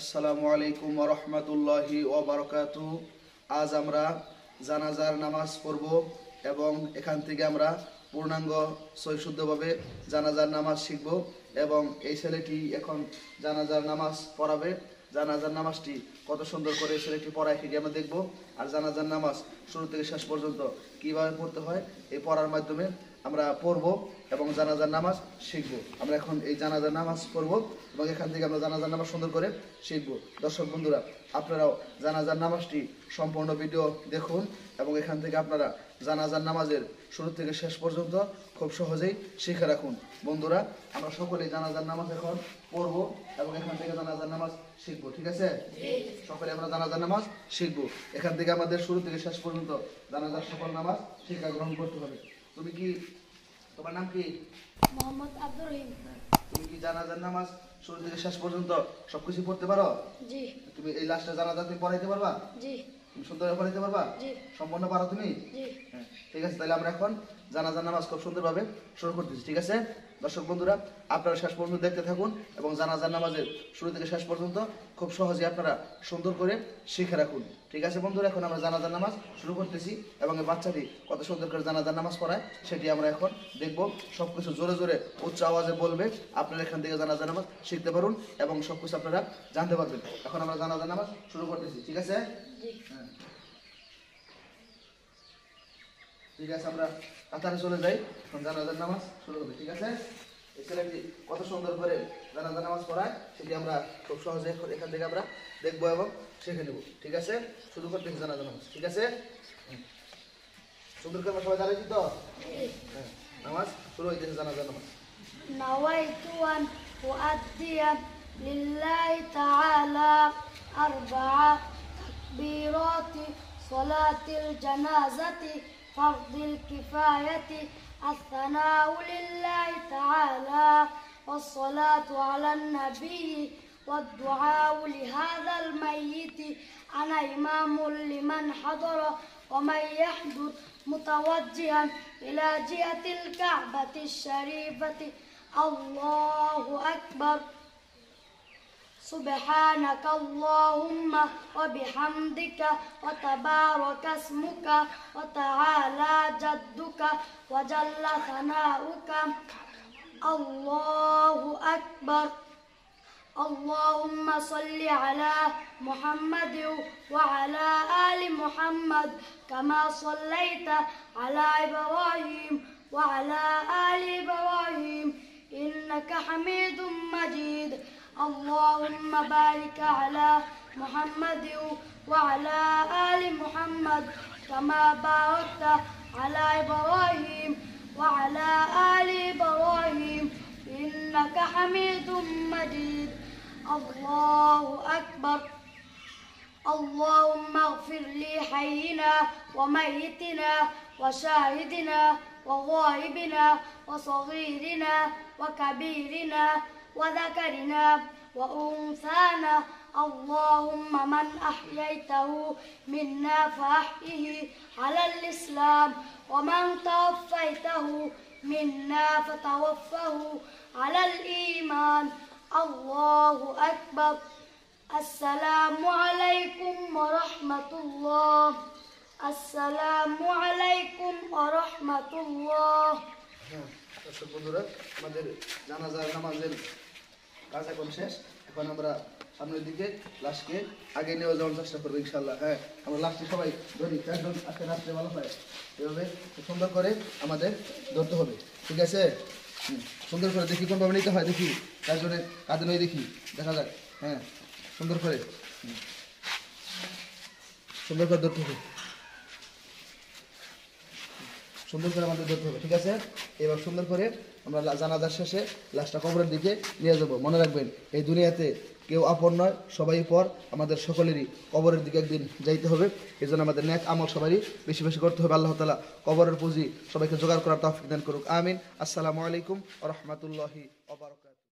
আসসালামু আলাইকুম রহমতুল্লাহি ওবরকাতু আজ আমরা জানাজার নামাজ পড়ব এবং এখান থেকে আমরা পূর্ণাঙ্গ সৈশুদ্ধভাবে জানাজার নামাজ শিখব এবং এই ছেলেটি এখন জানাজার নামাজ পড়াবে। জানাজার নামাজটি কত সুন্দর করে ছেলেটি পড়ায় সেটি আমরা দেখব। আর জানাজার নামাজ শুরু থেকে শেষ পর্যন্ত কীভাবে পড়তে হয় এই পড়ার মাধ্যমে আমরা পড়ব এবং জানাজার নামাজ শিখব। আমরা এখন এই জানাজার নামাজ পড়ব এবং এখান থেকে আমরা জানাজার নামাজ সুন্দর করে শিখব। দর্শক বন্ধুরা, আপনারাও জানাজার নামাজটি সম্পূর্ণ ভিডিও দেখুন এবং এখান থেকে আপনারা জানাজার নামাজের শুরু থেকে শেষ পর্যন্ত খুব সহজেই শিখে রাখুন। বন্ধুরা, আমরা সকলেই জানাজার নামাজ এখন পড়ব এবং এখান থেকে জানাজার নামাজ শিখব, ঠিক আছে? সকলে আমরা জানাজার নামাজ শিখব। এখান থেকে আমাদের শুরু থেকে শেষ পর্যন্ত জানাজার সকল নামাজ শিক্ষা গ্রহণ করতে হবে। তুমি কি তোমার নাম কি? মোহাম্মদ আব্দুর রহিম। তুমি কি জানাজার নামাজ শুরু থেকে শেষ পর্যন্ত সবকিছু পড়তে পারো? জি। তুমি এই লাস্টে জানাজা তুমি পড়াইতে পারবা? জি। তুমি সুন্দর পড়াইতে পারবা? জি। সম্পূর্ণ পারো তুমি? জি। হ্যাঁ, ঠিক আছে তাহলে আমরা এখন জানাজার নামাজ খুব সুন্দরভাবে শুরু করতেছি ঠিক আছে? দর্শক বন্ধুরা আপনারা শেষ পর্যন্ত দেখতে থাকুন এবং জানাজার নামাজের শুরু থেকে শেষ পর্যন্ত খুব সহজে আপনারা সুন্দর করে শিখে রাখুন ঠিক আছে বন্ধুরা? এখন আমরা জানাজার নামাজ শুরু করতেছি এবং এই বাচ্চাটি কত সুন্দর করে জানাজার নামাজ পড়ায় সেটি আমরা এখন দেখব। সব কিছু জোরে জোরে উচ্চ আওয়াজে বলবে আপনারা এখান থেকে জানাজার নামাজ শিখতে পারুন এবং সব কিছু আপনারা জানতে পারবেন। এখন আমরা জানাজার নামাজ শুরু করতেছি ঠিক আছে? হ্যাঁ। ঠিক আছে আমরা কাতারে চলে যাই এখন জানাজার নামাজ শুরু হবে ঠিক আছে এই ছেলেটি কত সুন্দর করে জানাজার নামাজ পড়ায় সেটি আমরা খুব সহজে এখন এখান থেকে আমরা দেখবো এবং শিখে নেব ঠিক আছে শুরু করতে জানাজার নামাজ ঠিক আছে হুম। সুন্দর করে আমরা সবাই দাঁড়িয়েছি তো হ্যাঁ নামাজ শুরু হইতেছে জানাজার নামাজ نويت أن أؤدي لله تعالى أربع تكبيرات صلاة الجنازة فرض الكفاية الثناء لله تعالى والصلاة على النبي والدعاء لهذا الميت. أنا إمام لمن حضر ومن يحضر متوجها إلى جهة الكعبة الشريفة. الله أكبر. سبحانك اللهم وبحمدك وتبارك اسمك وتعالى جدك وجل ثناؤك. الله أكبر. اللهم صل على محمد وعلى آل محمد كما صليت على إبراهيم وعلى آل إبراهيم. إنك حميد مجيد. اللهم بارك على محمد وعلى آل محمد كما باركت على إبراهيم وعلى آل إبراهيم إنك حميد مجيد. الله أكبر. اللهم اغفر لي حينا وميتنا وشاهدنا وغائبنا وصغيرنا وكبيرنا وذكرنا وأنثانا اللهم من أحييته منا فأحيه على الإسلام ومن توفيته منا فتوفه على الإيمان الله أكبر السلام عليكم ورحمة الله السلام عليكم ورحمة الله হ্যাঁ দর্শক বন্ধুরা আমাদের জানাজার নামাজের কাজ এখন শেষ। এখন আমরা সামনের দিকে লাস্টকে আগে নিয়ে যাওয়ার চেষ্টা করব ইনশাল্লাহ হ্যাঁ আমরা লাস্টে সবাই ধরি একজন আজকে রাত্রে ভালো হয়। এভাবে সুন্দর করে আমাদের ধরতে হবে। ঠিক আছে? সুন্দর করে দেখি কোনভাবে নিতে হয়, দেখি। জন্য কাঁধে নয় দেখি। দেখা যাক। হ্যাঁ সুন্দর করে। সুন্দর করে ধরতে হবে। সুন্দর করে আমাদের ধরতে হবে, ঠিক আছে? এবার সুন্দর করে আমরা জানাজার শেষে লাশটা কবরের দিকে নিয়ে যাব। মনে রাখবেন, এই দুনিয়াতে কেউ আপন নয়, সবাই পর। আমাদের সকলেরই কবরের দিকে একদিন যাইতে হবে। এই জন্য আমাদের ন্যাক আমল সবারই বেশি বেশি করতে হবে। আল্লাহ তালা কবরের পুঁজি সবাইকে জোগাড় করার তফিক দান করুক। আমিন। আসসালামু আলাইকুম রহমতুল্লাহি